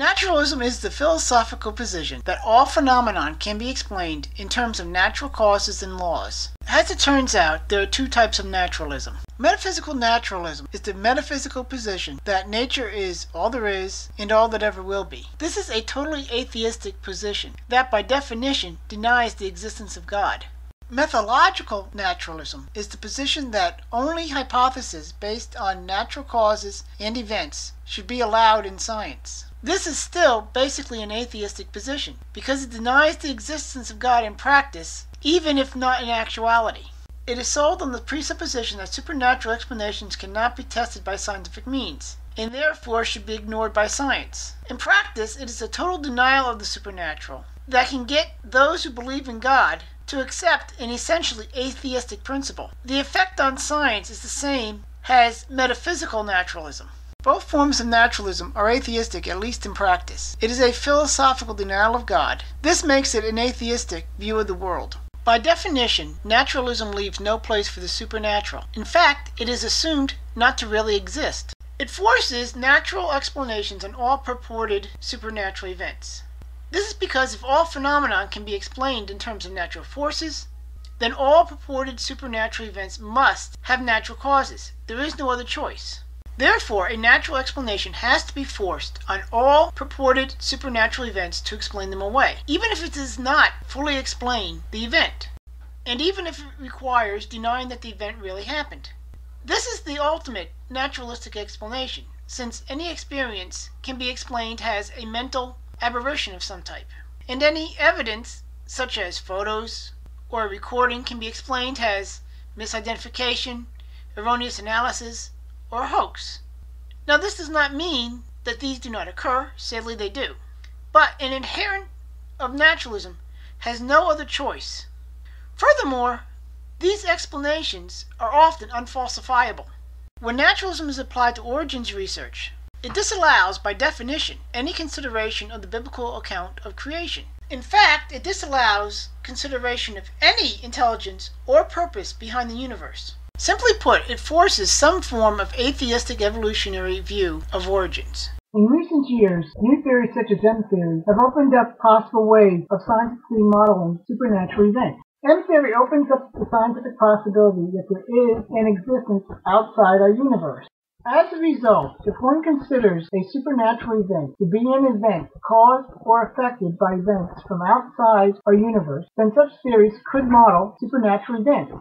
Naturalism is the philosophical position that all phenomena can be explained in terms of natural causes and laws. As it turns out, there are two types of naturalism. Metaphysical naturalism is the metaphysical position that nature is all there is and all that ever will be. This is a totally atheistic position that by definition denies the existence of God. Methodological naturalism is the position that only hypotheses based on natural causes and events should be allowed in science. This is still basically an atheistic position because it denies the existence of God in practice, even if not in actuality. It is sold on the presupposition that supernatural explanations cannot be tested by scientific means, and therefore should be ignored by science. In practice, it is a total denial of the supernatural that can get those who believe in God to accept an essentially atheistic principle. The effect on science is the same as metaphysical naturalism. Both forms of naturalism are atheistic, at least in practice. It is a philosophical denial of God. This makes it an atheistic view of the world. By definition, naturalism leaves no place for the supernatural. In fact, it is assumed not to really exist. It forces natural explanations on all purported supernatural events. This is because if all phenomena can be explained in terms of natural forces, then all purported supernatural events must have natural causes. There is no other choice. Therefore, a natural explanation has to be forced on all purported supernatural events to explain them away, even if it does not fully explain the event, and even if it requires denying that the event really happened. This is the ultimate naturalistic explanation, since any experience can be explained as a mental aberration of some type. And any evidence, such as photos or a recording, can be explained as misidentification, erroneous analysis, or a hoax. Now, this does not mean that these do not occur, sadly, they do. But an adherent of naturalism has no other choice. Furthermore, these explanations are often unfalsifiable. When naturalism is applied to origins research, it disallows, by definition, any consideration of the biblical account of creation. In fact, it disallows consideration of any intelligence or purpose behind the universe. Simply put, it forces some form of atheistic evolutionary view of origins. In recent years, new theories such as M theory have opened up possible ways of scientifically modeling supernatural events. M theory opens up the scientific possibility that there is an existence outside our universe. As a result, if one considers a supernatural event to be an event caused or affected by events from outside our universe, then such theories could model supernatural events.